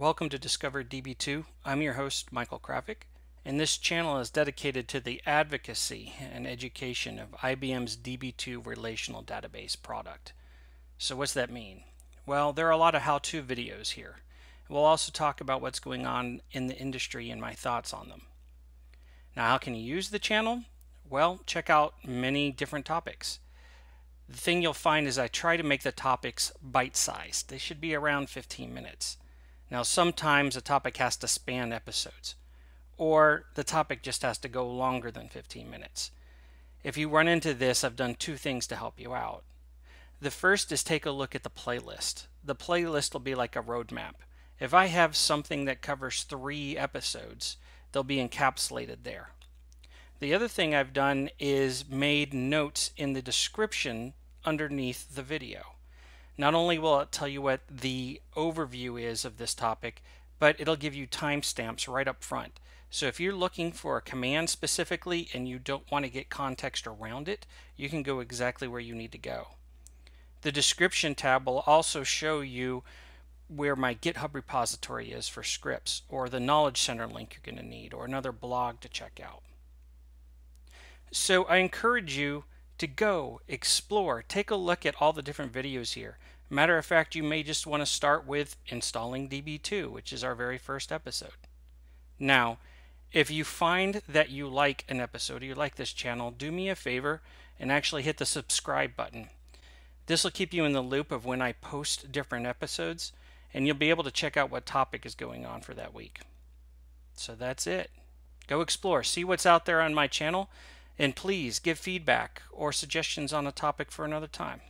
Welcome to Discover DB2. I'm your host, Michael Krafick, and this channel is dedicated to the advocacy and education of IBM's DB2 relational database product. So what's that mean? Well, there are a lot of how-to videos here. We'll also talk about what's going on in the industry and my thoughts on them. Now, how can you use the channel? Well, check out many different topics. The thing you'll find is I try to make the topics bite-sized. They should be around 15 minutes. Now, sometimes a topic has to span episodes, or the topic just has to go longer than 15 minutes. If you run into this, I've done two things to help you out. The first is take a look at the playlist. The playlist will be like a roadmap. If I have something that covers three episodes, they'll be encapsulated there. The other thing I've done is made notes in the description underneath the video. Not only will it tell you what the overview is of this topic, but it'll give you timestamps right up front. So if you're looking for a command specifically and you don't want to get context around it, you can go exactly where you need to go. The description tab will also show you where my GitHub repository is for scripts, or the Knowledge Center link you're going to need, or another blog to check out. So I encourage you to go, explore, take a look at all the different videos here. Matter of fact, you may just want to start with installing DB2, which is our very first episode. Now, if you find that you like an episode or you like this channel, do me a favor and actually hit the subscribe button. This will keep you in the loop of when I post different episodes, and you'll be able to check out what topic is going on for that week. So that's it. Go explore, see what's out there on my channel, and please give feedback or suggestions on a topic for another time.